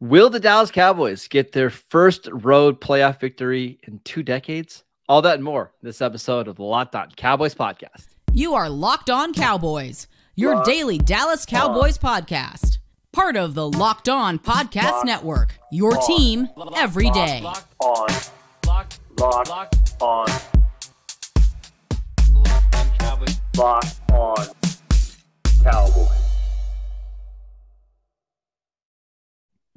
Will the Dallas Cowboys get their first road playoff victory in two decades? All that and more this episode of the Locked On Cowboys podcast. You are Locked On Cowboys, your Locked daily Dallas Cowboys on. podcast. Part of the Locked On Podcast Locked Network. Your on. team every day. Locked on. Locked, Locked, Locked on. Locked on Cowboys. Locked on Cowboys.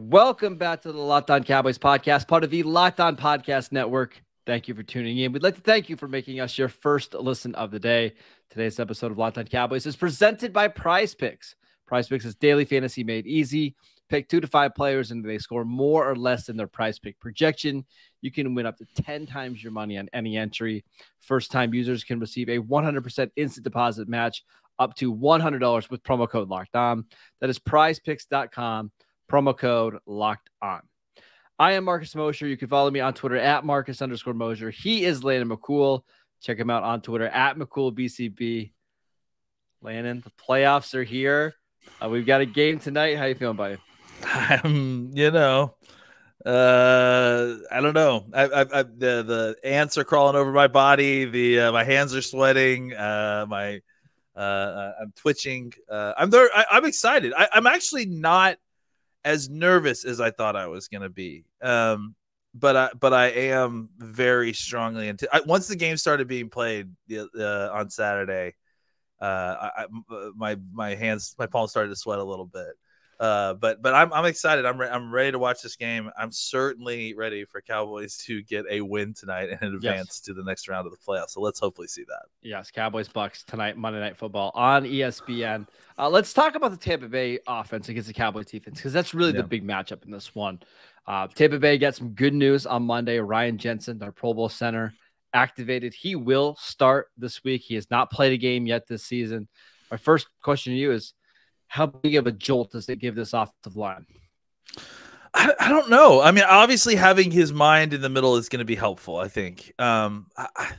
Welcome back to the Locked On Cowboys podcast, part of the Locked On Podcast Network. Thank you for tuning in. We'd like to thank you for making us your first listen of the day. Today's episode of Locked On Cowboys is presented by Prize Picks. Prize Picks is daily fantasy made easy. Pick two to five players and they score more or less than their prize pick projection. You can win up to 10 times your money on any entry. First time users can receive a 100% instant deposit match up to $100 with promo code locked on. That is prizepicks.com promo code locked on. I am Marcus Mosher. You can follow me on Twitter at Marcus underscore Mosher. He is Landon McCool. Check him out on Twitter at McCoolBCB. Landon, the playoffs are here. Uh, we've got a game tonight. How you feeling, buddy? I'm, you know, uh, I don't know. I, I, I, the the ants are crawling over my body. The uh, my hands are sweating. Uh, my uh, I'm twitching. Uh, I'm there. I, am excited. I, I'm actually not as nervous as I thought I was going to be. Um, but I but I am very strongly into. I, once the game started being played uh, on Saturday, uh, I, my my hands my palms started to sweat a little bit. Uh, but but I'm I'm excited. I'm re- I'm ready to watch this game. I'm certainly ready for Cowboys to get a win tonight and advance yes. to the next round of the playoffs. So let's hopefully see that. Yes, Cowboys Bucks tonight, Monday Night Football on ESPN. Uh, let's talk about the Tampa Bay offense against the Cowboys defense because that's really yeah. the big matchup in this one. Uh, Tampa Bay got some good news on Monday. Ryan Jensen, their Pro Bowl center, activated. He will start this week. He has not played a game yet this season. My first question to you is how big of a jolt does it give this offensive line? I, I don't know. I mean, obviously having his mind in the middle is going to be helpful. I think. Um, I,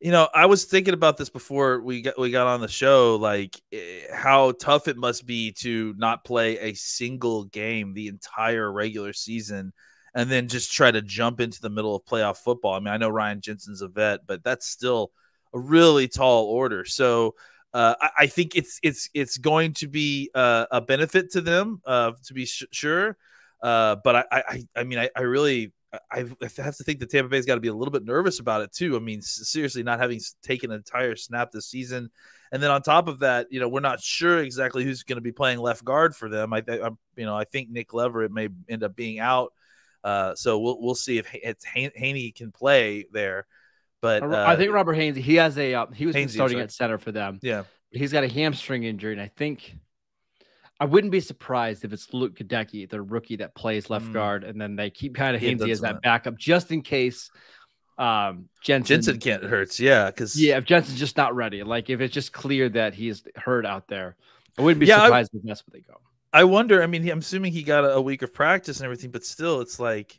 you know, I was thinking about this before we got we got on the show, like eh, how tough it must be to not play a single game the entire regular season, and then just try to jump into the middle of playoff football. I mean, I know Ryan Jensen's a vet, but that's still a really tall order. So uh, I, I, think it's it's it's going to be uh, a benefit to them uh, to be sure. Uh, but I, I I mean I, I really I have to think the Tampa Bay's got to be a little bit nervous about it too. I mean, seriously, not having taken an entire snap this season, and then on top of that, you know, we're not sure exactly who's going to be playing left guard for them. I, I, you know, I think Nick Leverett may end up being out, uh, so we'll we'll see if it's Hainsey can play there. But uh, I think Robert Hainsey, he has a uh, he was Hainsey, starting at center for them. Yeah, he's got a hamstring injury, and I think I wouldn't be surprised if it's Luke Goedeke, the rookie that plays left mm. guard, and then they keep kind of Hainsey as that backup just in case um Jensen Jensen can't hurts. Yeah, because yeah, if Jensen's just not ready, like if it's just clear that he's hurt out there, I wouldn't be yeah, surprised I, if that's where they go. I wonder. I mean, I'm assuming he got a, a week of practice and everything, but still, it's like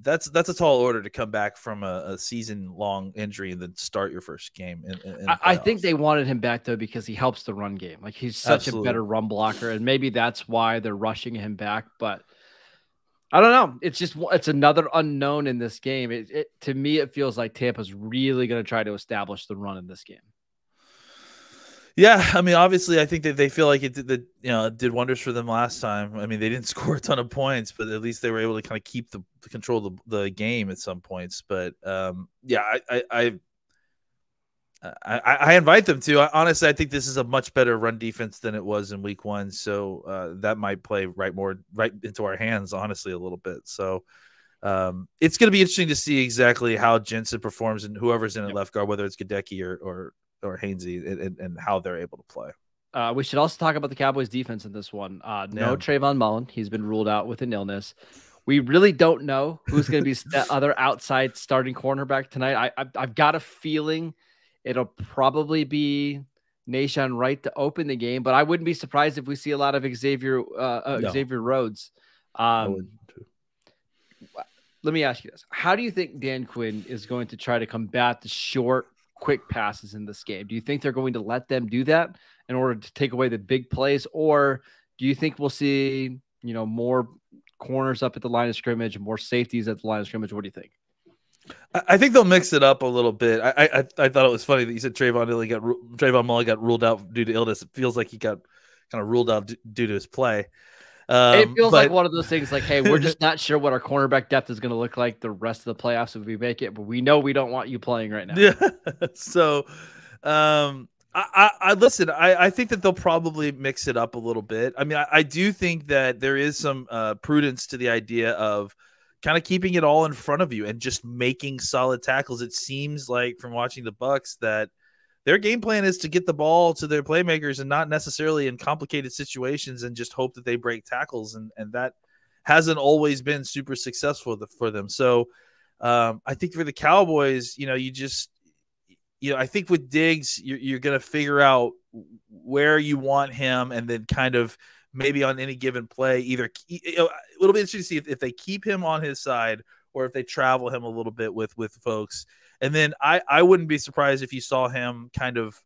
that's that's a tall order to come back from a, a season long injury and then start your first game. In, in I, I, think they wanted him back though because he helps the run game. Like he's such Absolutely. a better run blocker, and maybe that's why they're rushing him back. But I don't know. It's just it's another unknown in this game. It, it to me it feels like Tampa's really going to try to establish the run in this game. Yeah, I mean, obviously, I think that they feel like it did, the, you know, did wonders for them last time. I mean, they didn't score a ton of points, but at least they were able to kind of keep the, control of the, the, game at some points. But um, yeah, I, I, I, I, invite them to. I, honestly, I think this is a much better run defense than it was in Week One, so uh, that might play right more right into our hands, honestly, a little bit. So. Um, it's going to be interesting to see exactly how Jensen performs and whoever's in at left guard, whether it's Goedeke or, or or Hainsey and, and how they're able to play. Uh, we should also talk about the Cowboys defense in this one. Uh, no yeah. Trayvon Mullen. He's been ruled out with an illness. We really don't know who's going to be the other outside starting cornerback tonight. I, I, have got a feeling it'll probably be Nahshon Wright to open the game, but I wouldn't be surprised if we see a lot of Xavier uh, uh no. Xavier Rhodes. Um, let me ask you this: How do you think Dan Quinn is going to try to combat the short quick passes in this game. Do you think they're going to let them do that in order to take away the big plays, or do you think we'll see you know more corners up at the line of scrimmage, more safeties at the line of scrimmage? What do you think? I think they'll mix it up a little bit. I I, I thought it was funny that you said Trayvon Mullen got Trayvon Mullen got ruled out due to illness. It feels like he got kind of ruled out due to his play. Um, it feels but... like one of those things like, hey, we're just not sure what our cornerback depth is going to look like the rest of the playoffs if we make it, but we know we don't want you playing right now. Yeah. so, um, I, I, I, listen. I, I think that they'll probably mix it up a little bit. I mean, I, I do think that there is some uh, prudence to the idea of kind of keeping it all in front of you and just making solid tackles. It seems like from watching the Bucks that their game plan is to get the ball to their playmakers and not necessarily in complicated situations and just hope that they break tackles and and that hasn't always been super successful for them. So um, I think for the Cowboys, you know, you just you know, I think with Diggs, you're, you're going to figure out where you want him and then kind of maybe on any given play, either you know, it'll be interesting to see if, if they keep him on his side or if they travel him a little bit with with folks and then I I wouldn't be surprised if you saw him kind of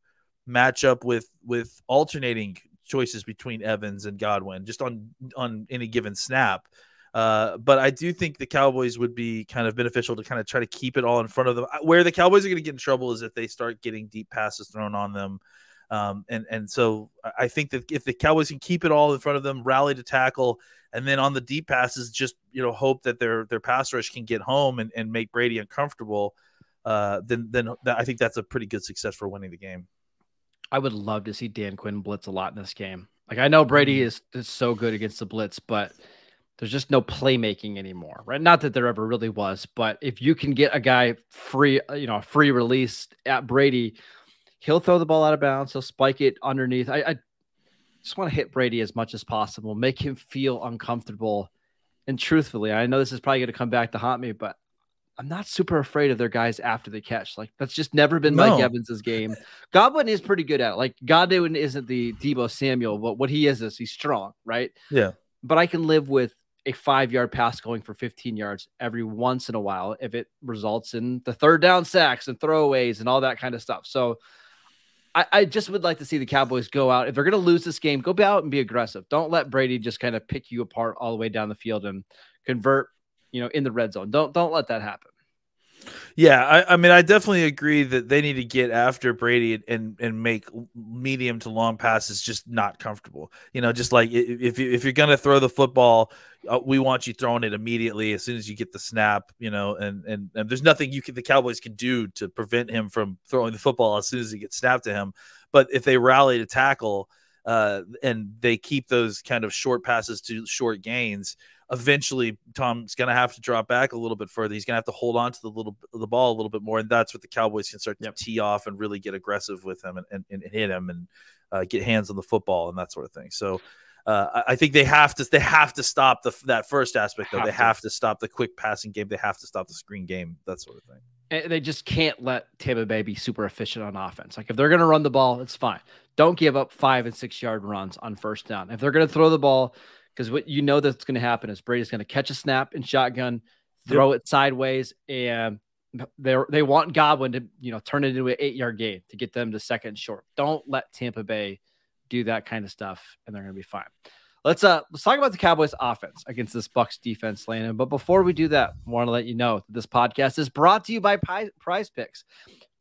match up with with alternating choices between Evans and Godwin just on on any given snap. Uh, but I do think the Cowboys would be kind of beneficial to kind of try to keep it all in front of them. Where the Cowboys are going to get in trouble is if they start getting deep passes thrown on them. Um, and and so I think that if the Cowboys can keep it all in front of them, rally to tackle, and then on the deep passes, just you know hope that their their pass rush can get home and, and make Brady uncomfortable uh, then then I think that's a pretty good success for winning the game. I would love to see Dan Quinn blitz a lot in this game. Like I know Brady mm-hmm. is, is so good against the blitz, but there's just no playmaking anymore, right? Not that there ever really was, but if you can get a guy free, uh, you know, a free release at Brady, he'll throw the ball out of bounds. He'll spike it underneath. I, I just want to hit Brady as much as possible, make him feel uncomfortable. And truthfully, I know this is probably going to come back to haunt me, but I'm not super afraid of their guys after the catch. Like that's just never been no. Mike Evans's game. Godwin is pretty good at it. Like Godwin isn't the Deebo Samuel, but what he is is he's strong, right? Yeah. But I can live with a five yard pass going for 15 yards every once in a while if it results in the third down sacks and throwaways and all that kind of stuff. So I, I just would like to see the Cowboys go out. If they're going to lose this game, go out and be aggressive. Don't let Brady just kind of pick you apart all the way down the field and convert you know, in the red zone. Don't don't let that happen. Yeah, I, I, mean, I definitely agree that they need to get after Brady and and make medium to long passes just not comfortable. You know, just like if you, if you're gonna throw the football, uh, we want you throwing it immediately as soon as you get the snap. You know, and and, and there's nothing you can the Cowboys can do to prevent him from throwing the football as soon as he gets snapped to him. But if they rally to tackle, uh, and they keep those kind of short passes to short gains, eventually Tom's going to have to drop back a little bit further. He's going to have to hold on to the little the ball a little bit more, and that's what the Cowboys can start yep. to tee off and really get aggressive with him and, and, and hit him and uh, get hands on the football and that sort of thing. So. Uh, I think they have to they have to stop the that first aspect though. Have they to. have to stop the quick passing game. They have to stop the screen game. That sort of thing. And they just can't let Tampa Bay be super efficient on offense. Like if they're going to run the ball, it's fine. Don't give up five and six yard runs on first down. If they're going to throw the ball, because what you know that's going to happen is Brady's going to catch a snap and shotgun, throw yep. it sideways, and they they want Godwin to you know turn it into an eight yard gain to get them to second short. Don't let Tampa Bay do that kind of stuff, and they're going to be fine. Let's uh let's talk about the Cowboys offense against this Bucks defense, Landon. But before we do that, I want to let you know that this podcast is brought to you by Prize Picks.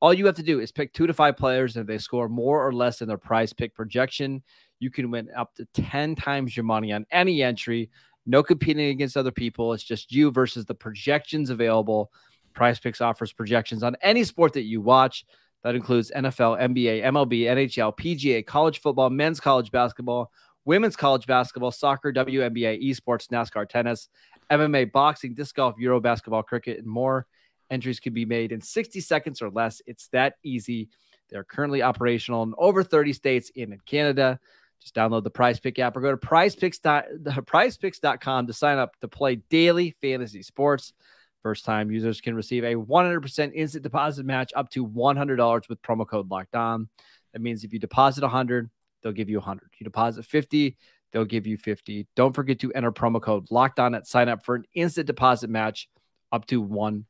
All you have to do is pick two to five players, and if they score more or less than their prize pick projection, you can win up to 10 times your money on any entry. No competing against other people. It's just you versus the projections available. Prize Picks offers projections on any sport that you watch. That includes NFL, NBA, MLB, NHL, PGA, college football, men's college basketball, women's college basketball, soccer, WNBA, esports, NASCAR, tennis, MMA, boxing, disc golf, Euro basketball, cricket, and more. Entries can be made in 60 seconds or less. It's that easy. They're currently operational in over 30 states and in Canada. Just download the Prize Pick app or go to prizepicks.com to sign up to play daily fantasy sports. First time users can receive a 100% instant deposit match up to $100 with promo code locked on. That means if you deposit 100, they'll give you 100. You deposit 50, they'll give you 50. Don't forget to enter promo code locked on at sign up for an instant deposit match up to $100.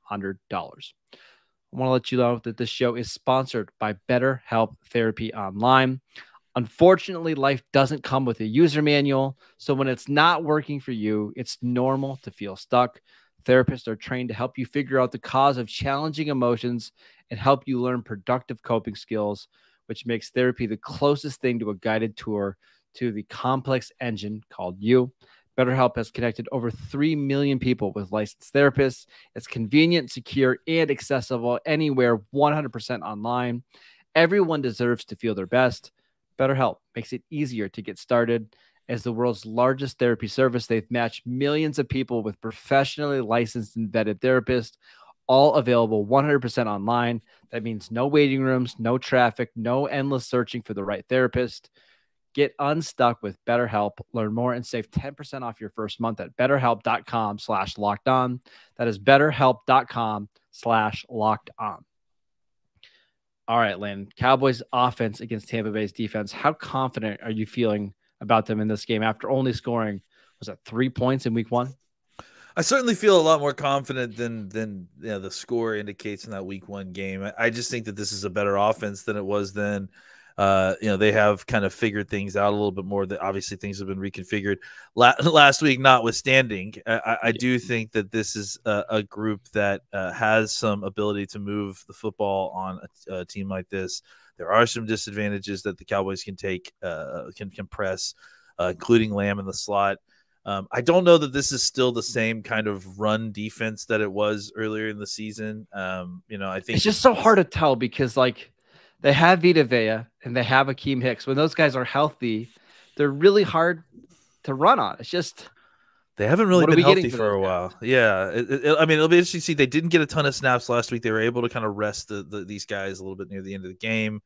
I want to let you know that this show is sponsored by BetterHelp Therapy Online. Unfortunately, life doesn't come with a user manual. So when it's not working for you, it's normal to feel stuck. Therapists are trained to help you figure out the cause of challenging emotions and help you learn productive coping skills, which makes therapy the closest thing to a guided tour to the complex engine called you. BetterHelp has connected over 3 million people with licensed therapists. It's convenient, secure, and accessible anywhere 100% online. Everyone deserves to feel their best. BetterHelp makes it easier to get started. As the world's largest therapy service, they've matched millions of people with professionally licensed and vetted therapists, all available 100% online. That means no waiting rooms, no traffic, no endless searching for the right therapist. Get unstuck with BetterHelp. Learn more and save 10% off your first month at betterhelp.com slash locked on. That is betterhelp.com slash locked on. All right, Lynn. Cowboys offense against Tampa Bay's defense. How confident are you feeling about them in this game after only scoring was that three points in week one? I certainly feel a lot more confident than than you know, the score indicates in that week one game. I, I just think that this is a better offense than it was then uh, you know, they have kind of figured things out a little bit more. That obviously things have been reconfigured. La- last week, notwithstanding, I, I do think that this is a, a group that uh, has some ability to move the football on a, a, team like this. There are some disadvantages that the Cowboys can take, uh, can compress, uh, including Lamb in the slot. Um, I don't know that this is still the same kind of run defense that it was earlier in the season. Um, you know, I think it's just so hard to tell because like they have Vita Vea and they have Akiem Hicks. When those guys are healthy, they're really hard to run on. It's just they haven't really been healthy for, for a while. Yeah, it, it, I mean, it'll be interesting to see. They didn't get a ton of snaps last week. They were able to kind of rest the, the, these guys a little bit near the end of the game.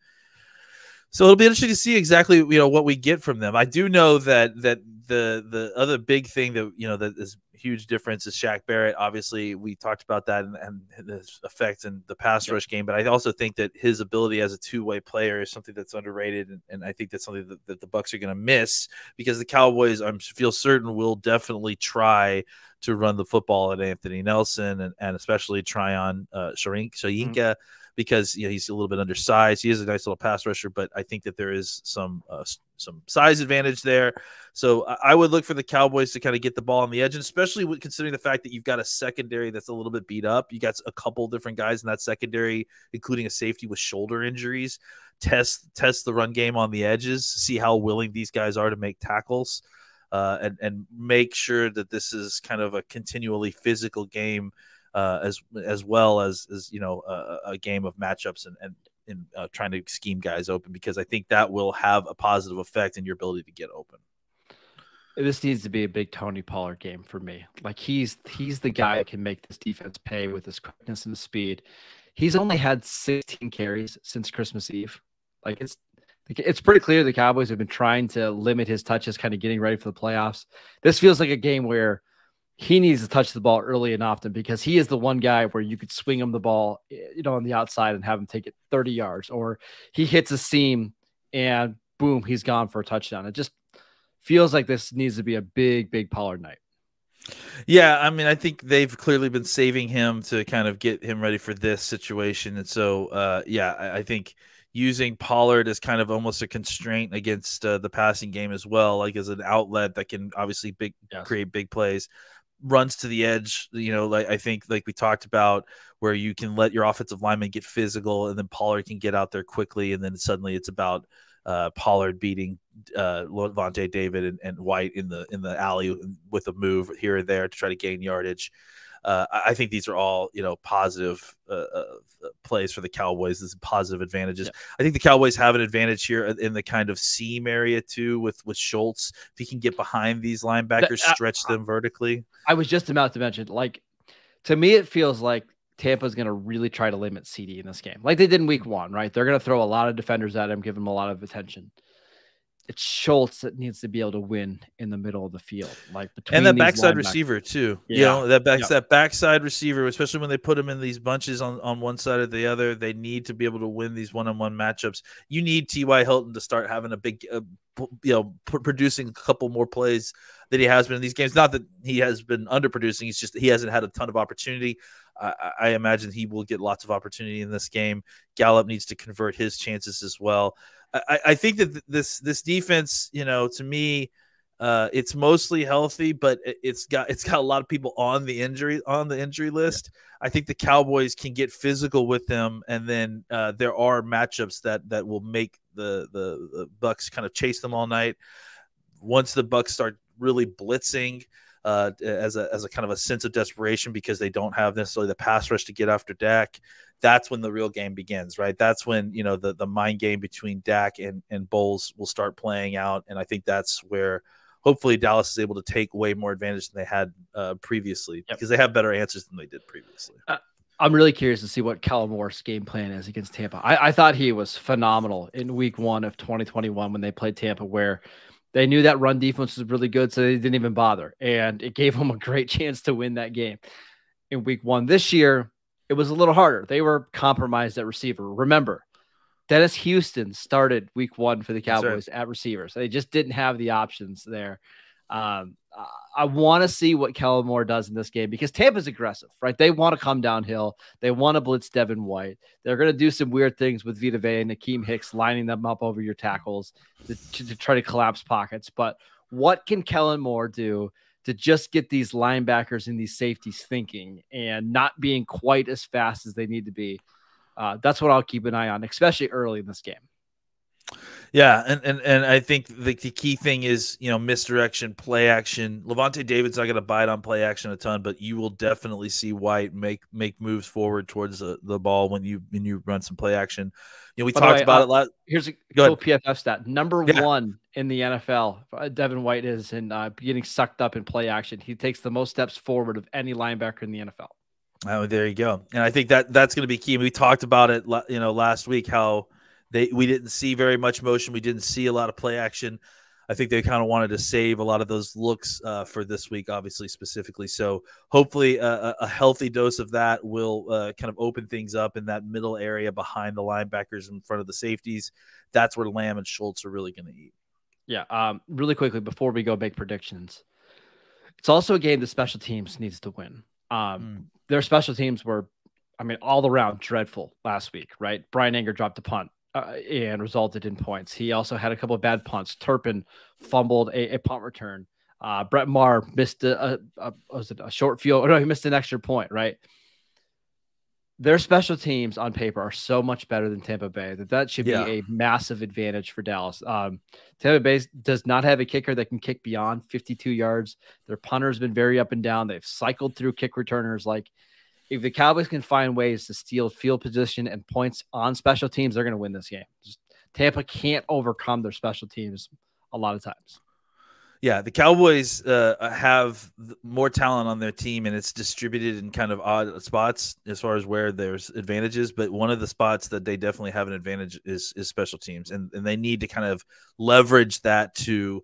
So it'll be interesting to see exactly you know what we get from them. I do know that that the the other big thing that you know that is huge difference is Shaq Barrett. Obviously, we talked about that and, and his effect in the pass rush game, but I also think that his ability as a two way player is something that's underrated, and, and I think that's something that, that the Bucks are going to miss because the Cowboys, I feel certain, will definitely try to run the football at Anthony Nelson and, and especially try on uh, Shoyinka. Mm-hmm because you know he's a little bit undersized. He is a nice little pass rusher, but I think that there is some uh, some size advantage there. So I would look for the Cowboys to kind of get the ball on the edge, and especially considering the fact that you've got a secondary that's a little bit beat up. You got a couple different guys in that secondary, including a safety with shoulder injuries. Test test the run game on the edges, see how willing these guys are to make tackles. Uh, and and make sure that this is kind of a continually physical game uh, as as well as as you know a, a game of matchups and and in uh, trying to scheme guys open because I think that will have a positive effect in your ability to get open. This needs to be a big Tony Pollard game for me. Like he's he's the guy that can make this defense pay with his quickness and speed. He's only had 16 carries since Christmas Eve. Like it's it's pretty clear the Cowboys have been trying to limit his touches, kind of getting ready for the playoffs. This feels like a game where he needs to touch the ball early and often because he is the one guy where you could swing him the ball, you know, on the outside and have him take it 30 yards, or he hits a seam and boom, he's gone for a touchdown. It just feels like this needs to be a big, big Pollard night. Yeah, I mean, I think they've clearly been saving him to kind of get him ready for this situation, and so uh, yeah, I, I think using Pollard as kind of almost a constraint against uh, the passing game as well, like as an outlet that can obviously big yes. create big plays runs to the edge, you know, like I think like we talked about where you can let your offensive lineman get physical and then Pollard can get out there quickly and then suddenly it's about uh, Pollard beating uh, Lavonte David and, and, White in the in the alley with a move here and there to try to gain yardage uh, I think these are all you know positive uh, uh, plays for the Cowboys. This is positive advantages. Yeah. I think the Cowboys have an advantage here in the kind of seam area too with with Schultz. If he can get behind these linebackers, uh, stretch them vertically. I was just about to mention, like to me, it feels like Tampa's going to really try to limit CD in this game, like they did in Week One. Right? They're going to throw a lot of defenders at him, give him a lot of attention it's Schultz that needs to be able to win in the middle of the field, like between and that backside receiver too. Yeah. You know that back yeah. that backside receiver, especially when they put them in these bunches on on one side or the other, they need to be able to win these one on one matchups. You need T.Y. Hilton to start having a big, uh, you know, producing a couple more plays that he has been in these games. Not that he has been underproducing; he's just he hasn't had a ton of opportunity. I, I imagine he will get lots of opportunity in this game. Gallup needs to convert his chances as well. I, I think that this this defense, you know, to me, uh, it's mostly healthy, but it's got it's got a lot of people on the injury on the injury list. I think the Cowboys can get physical with them, and then uh, there are matchups that that will make the, the the Bucks kind of chase them all night. Once the Bucks start really blitzing, uh, as a as a kind of a sense of desperation because they don't have necessarily the pass rush to get after Dak. That's when the real game begins, right? That's when you know the the mind game between Dak and and Bowles will start playing out, and I think that's where hopefully Dallas is able to take way more advantage than they had uh, previously yep. because they have better answers than they did previously. Uh, I'm really curious to see what Kellen Moore's game plan is against Tampa. I, I, thought he was phenomenal in week one of 2021 when they played Tampa, where they knew that run defense was really good, so they didn't even bother. And it gave them a great chance to win that game. In week one this year, it was a little harder. They were compromised at receiver. Remember, Dennis Houston started week one for the Cowboys right. at receivers. They just didn't have the options there. Um, I want to see what Kellen Moore does in this game because Tampa's aggressive, right? They want to come downhill. They want to blitz Devin White. They're going to do some weird things with Vita Vea and Akiem Hicks, lining them up over your tackles to, to, to try to collapse pockets. But what can Kellen Moore do to just get these linebackers and these safeties thinking and not being quite as fast as they need to be? Uh, that's what I'll keep an eye on, especially early in this game. Yeah, and, and and I think the, the key thing is you know misdirection, play action. Lavonte David's not going to bite on play action a ton, but you will definitely see White make make moves forward towards the, the ball when you when you run some play action. You know, we By talked way, about uh, it last. Here's a Go cool PFF stat: number yeah. one in the NFL, uh, Devin White is in uh, getting sucked up in play action. He takes the most steps forward of any linebacker in the NFL. Oh, there you go. And I think that that's going to be key. We talked about it, you know, last week how they we didn't see very much motion. We didn't see a lot of play action. I think they kind of wanted to save a lot of those looks uh, for this week, obviously specifically. So hopefully a, a healthy dose of that will uh, kind of open things up in that middle area behind the linebackers in front of the safeties. That's where Lamb and Schultz are really going to eat. Yeah. Um, really quickly before we go make predictions, it's also a game the special teams needs to win. Um, mm. Their special teams were, I mean, all around dreadful last week, right? Brian Anger dropped a punt uh, and resulted in points. He also had a couple of bad punts. Turpin fumbled a, a punt return. Uh, Brett Maher missed a, a, was it a short field? no, he missed an extra point, right? Their special teams on paper are so much better than Tampa Bay that that should yeah. be a massive advantage for Dallas. Um, Tampa Bay does not have a kicker that can kick beyond 52 yards. Their punter has been very up and down. They've cycled through kick returners like if the Cowboys can find ways to steal field position and points on special teams, they're going to win this game. Just, Tampa can't overcome their special teams a lot of times. Yeah, the Cowboys uh, have more talent on their team, and it's distributed in kind of odd spots as far as where there's advantages. But one of the spots that they definitely have an advantage is is special teams, and and they need to kind of leverage that to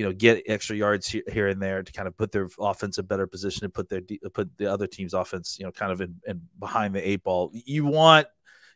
you know get extra yards here and there to kind of put their offense in a better position to put their put the other team's offense you know kind of in, in behind the eight ball you want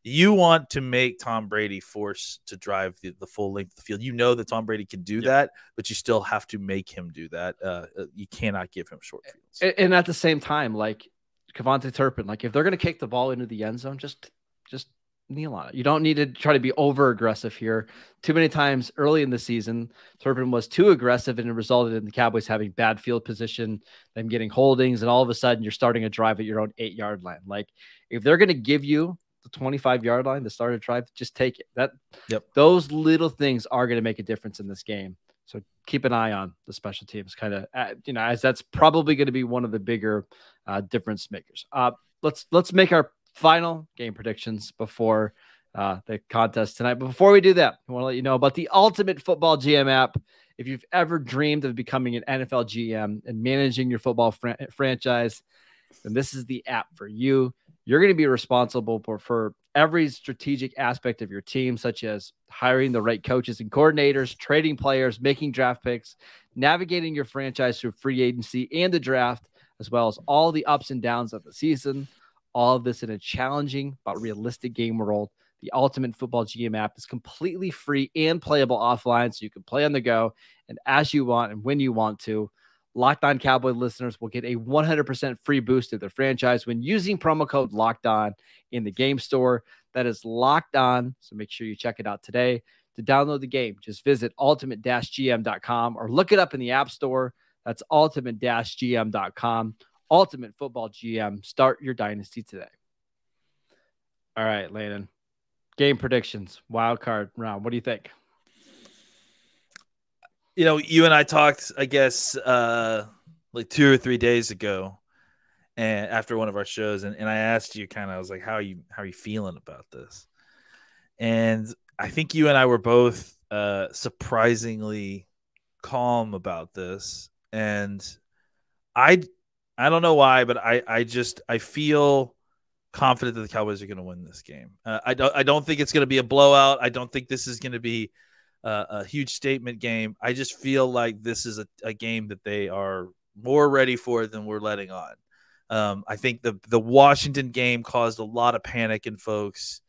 you want to make Tom Brady force to drive the, the full length of the field. You know that Tom Brady can do that, but you still have to make him do that. Uh, uh you cannot give him short fields. And, and at the same time, like KaVontae Turpin, like if they're going to kick the ball into the end zone, just just it. You don't need to try to be over aggressive here. Too many times early in the season, Turpin was too aggressive and it resulted in the Cowboys having bad field position, them getting holdings, and all of a sudden you're starting a drive at your own eight yard line. Like if they're going to give you the 25 yard line to start a drive, just take it. That yep. those little things are going to make a difference in this game. So keep an eye on the special teams, kind of, uh, you know, as that's probably going to be one of the bigger uh, difference makers. Uh, let's let's make our final game predictions before uh, the contest tonight. But before we do that, I want to let you know about the Ultimate Football GM app. If you've ever dreamed of becoming an NFL GM and managing your football fr- franchise, then this is the app for you. You're going to be responsible for, for every strategic aspect of your team, such as hiring the right coaches and coordinators, trading players, making draft picks, navigating your franchise through free agency and the draft, as well as all the ups and downs of the season. All of this in a challenging but realistic game world. The Ultimate Football GM app is completely free and playable offline, so you can play on the go and as you want and when you want to. Locked On Cowboy listeners will get a 100% free boost to their franchise when using promo code Locked On in the game store. That is Locked On. So make sure you check it out today. To download the game, just visit ultimate-gm.com or look it up in the App Store. That's ultimate-gm.com. Ultimate Football GM. Start your dynasty today. All right, Landon. Game predictions, wild card round. What do you think? You know, you and I talked, I guess, uh, like two or three days ago, and after one of our shows, and, and I asked you kind of, I was like, how are you how are you feeling about this? And I think you and I were both uh surprisingly calm about this. And I I don't know why, but I I just I feel confident that the Cowboys are going to win this game. Uh, I don't I don't think it's going to be a blowout. I don't think this is going to be uh, a huge statement game. I just feel like this is a, a game that they are more ready for than we're letting on. Um, I think the the Washington game caused a lot of panic in folks.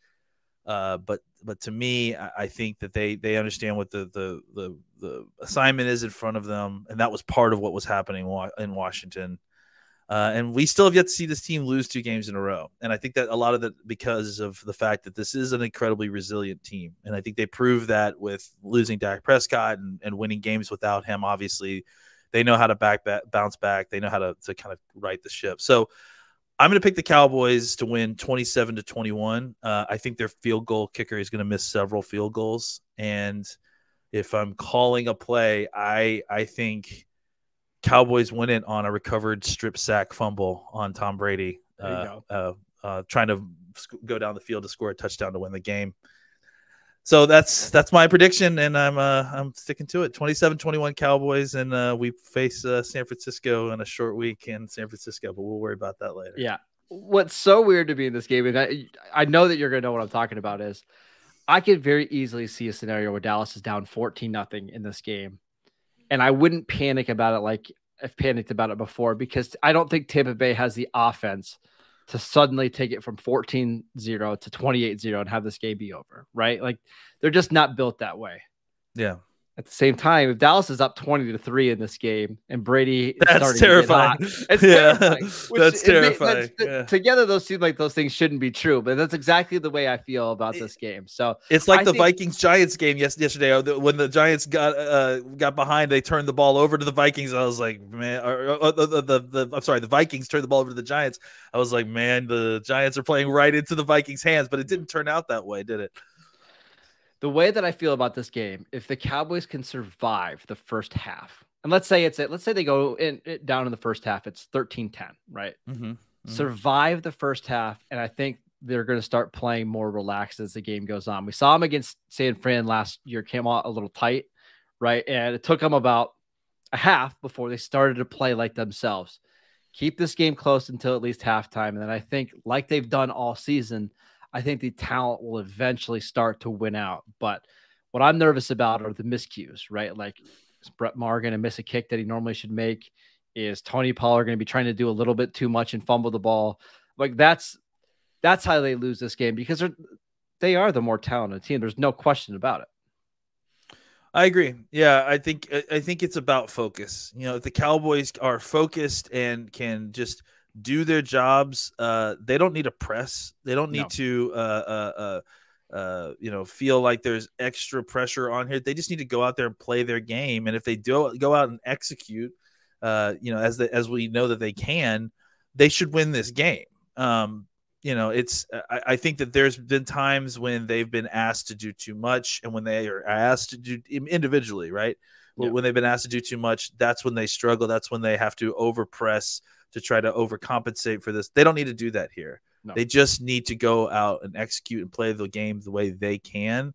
Uh, but but to me, I, I, think that they they understand what the, the the the assignment is in front of them, and that was part of what was happening in Washington. Uh, and we still have yet to see this team lose two games in a row. And I think that a lot of that because of the fact that this is an incredibly resilient team. And I think they proved that with losing Dak Prescott and, and winning games without him. Obviously, they know how to back, back bounce back. They know how to, to kind of right the ship. So I'm going to pick the Cowboys to win 27 to 21. Uh, I think their field goal kicker is going to miss several field goals. And if I'm calling a play, I I think Cowboys win it on a recovered strip sack fumble on Tom Brady, uh, uh, uh, trying to go down the field to score a touchdown to win the game. So that's that's my prediction, and I'm uh, I'm sticking to it. 27-21 Cowboys, and uh, we face uh, San Francisco in a short week in San Francisco, but we'll worry about that later. Yeah. What's so weird to me in this game, and I, I know that you're going to know what I'm talking about, is I could very easily see a scenario where Dallas is down 14 nothing in this game and I wouldn't panic about it like I've panicked about it before because I don't think Tampa Bay has the offense to suddenly take it from 14 0 to 28 0 and have this game be over, right? Like they're just not built that way. Yeah. At the same time, if Dallas is up 20 to 3 in this game and Brady that's terrifying. To hot, it's yeah, terrifying. that's terrifying. That's, yeah. Together, those seem like those things shouldn't be true, but that's exactly the way I feel about this game. So it's like I the think, Vikings Giants game yesterday uh, when the Giants got uh, got behind, they turned the ball over to the Vikings. I was like, man, or, or, or, the, the, the, I'm sorry, the Vikings turned the ball over to the Giants. I was like, man, the Giants are playing right into the Vikings' hands, but it didn't turn out that way, did it? The way that I feel about this game, if the Cowboys can survive the first half, and let's say it's it, let's say they go in, in down in the first half, it's 13 10, right? Mm-hmm. Mm-hmm. Survive the first half, and I think they're going to start playing more relaxed as the game goes on. We saw them against San Fran last year, came out a little tight, right? And it took them about a half before they started to play like themselves. Keep this game close until at least halftime. And then I think, like they've done all season, I think the talent will eventually start to win out. But what I'm nervous about are the miscues, right? Like is Brett Maher going to miss a kick that he normally should make? Is Tony Pollard going to be trying to do a little bit too much and fumble the ball? Like that's that's how they lose this game because they're, they are the more talented team. There's no question about it. I agree. Yeah, I think I think it's about focus. You know, if the Cowboys are focused and can just – do their jobs. Uh, they don't need to press. They don't need no. to, uh, uh, uh, uh, you know, feel like there's extra pressure on here. They just need to go out there and play their game. And if they do go out and execute, uh, you know, as the, as we know that they can, they should win this game. Um, you know, it's I, I, think that there's been times when they've been asked to do too much, and when they are asked to do individually, right? Yeah. When they've been asked to do too much, that's when they struggle. That's when they have to overpress to try to overcompensate for this. They don't need to do that here. No. They just need to go out and execute and play the game the way they can.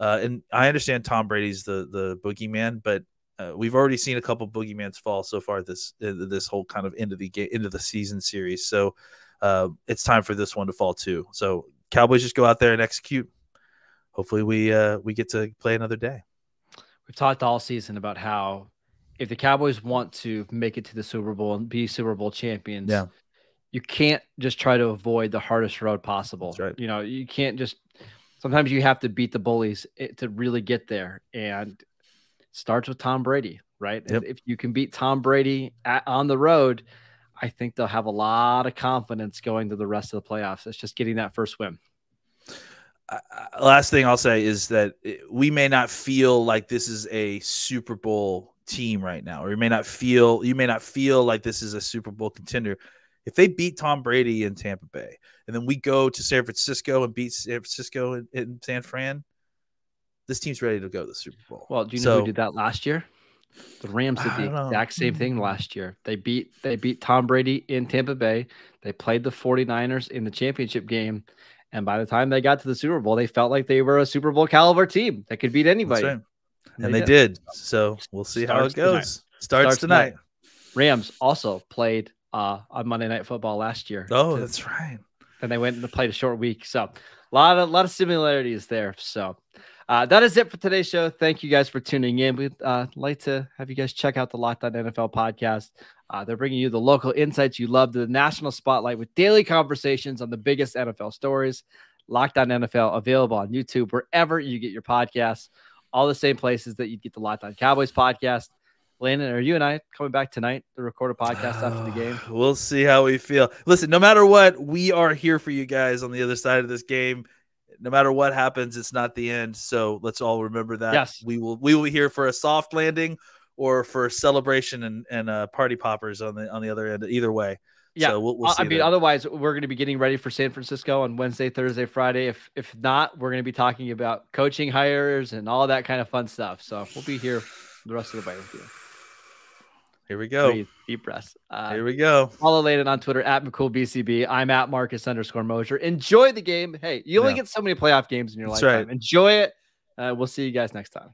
Uh, and I understand Tom Brady's the the boogeyman, but uh, we've already seen a couple boogeymans fall so far this uh, this whole kind of end of the game into the season series. So uh, it's time for this one to fall too. So Cowboys just go out there and execute. Hopefully we uh, we get to play another day. We've talked all season about how if the Cowboys want to make it to the Super Bowl and be Super Bowl champions, yeah. you can't just try to avoid the hardest road possible. Right. You know, you can't just sometimes you have to beat the bullies eh, to really get there. And starts with Tom Brady. right? Yep. If you can beat Tom Brady at, on the road, I think they'll have a lot of confidence going to the rest of the playoffs. It's just getting that first win. Uh, last thing I'll say is that we may not feel like this is a Super Bowl team right now, or you may not feel you may not feel like this is a Super Bowl contender. If they beat Tom Brady in Tampa Bay, and then we go to San Francisco and beat San Francisco in, in San Fran, this team's ready to go to the Super Bowl. Well, do you know So- who did that last year? The Rams did the don't know. exact same thing hmm. last year. They beat they beat Tom Brady in Tampa Bay. They played the 49ers in the championship game. And by the time they got to the Super Bowl, they felt like they were a Super Bowl caliber team that could beat anybody. right. And they did. So we'll see how it Starts tonight. goes. Starts, Starts tonight. tonight. Rams also played uh, on Monday Night Football last year. Oh, to- that's right. and they went and played a short week. So a lot of lot of similarities there. So uh, that is it for today's show. Thank you guys for tuning in. We'd uh, like to have you guys check out the Locked On NFL podcast. Uh, they're bringing you the local insights you love to the national spotlight with daily conversations on the biggest NFL stories. Locked On NFL available on YouTube wherever you get your podcasts. All the same places that you'd get the Locked On Cowboys podcast. Landon, are you and I coming back tonight to record a podcast after the game? We'll see how we feel. Listen, no matter what, we are here for you guys on the other side of this game. No matter what happens, it's not the end. So let's all remember that. Yes. We will we will be here for a soft landing or for celebration and, and uh, party poppers on the on the other end. Either way. Yeah, So we'll, we'll I mean, then. otherwise, we're going to be getting ready for San Francisco on Wednesday, Thursday, Friday. If if not, we're going to be talking about coaching hires and all that kind of fun stuff. So we'll be here the rest of the way with you. Here we go. Breathe, deep breaths. Uh, Here we go. follow Landon on Twitter at McCoolBCB. I'm at Marcus underscore Mosher. Enjoy the game. Hey, you only Yeah. get so many playoff games in your That's lifetime. right. Enjoy it. Uh, we'll see you guys next time.